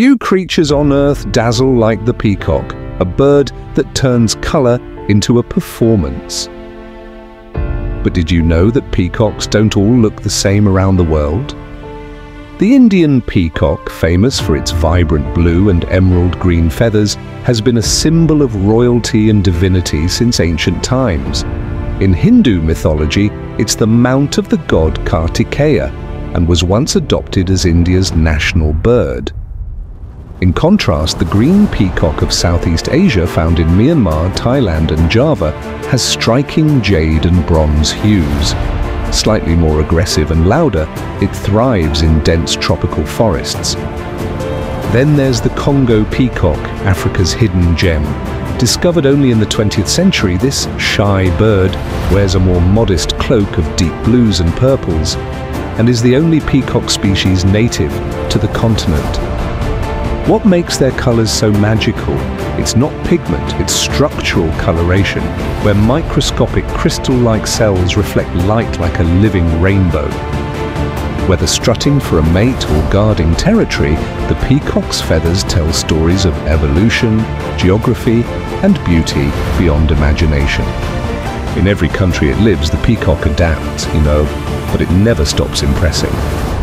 Few creatures on Earth dazzle like the peacock, a bird that turns colour into a performance. But did you know that peacocks don't all look the same around the world? The Indian peacock, famous for its vibrant blue and emerald green feathers, has been a symbol of royalty and divinity since ancient times. In Hindu mythology, it's the mount of the god Kartikeya and was once adopted as India's national bird. In contrast, the green peacock of Southeast Asia found in Myanmar, Thailand and Java has striking jade and bronze hues. Slightly more aggressive and louder, it thrives in dense tropical forests. Then there's the Congo peacock, Africa's hidden gem. Discovered only in the 20th century, this shy bird wears a more modest cloak of deep blues and purples and is the only peacock species native to the continent. What makes their colours so magical? It's not pigment, it's structural coloration, where microscopic crystal-like cells reflect light like a living rainbow. Whether strutting for a mate or guarding territory, the peacock's feathers tell stories of evolution, geography and beauty beyond imagination. In every country it lives, the peacock adapts, you know, but it never stops impressing.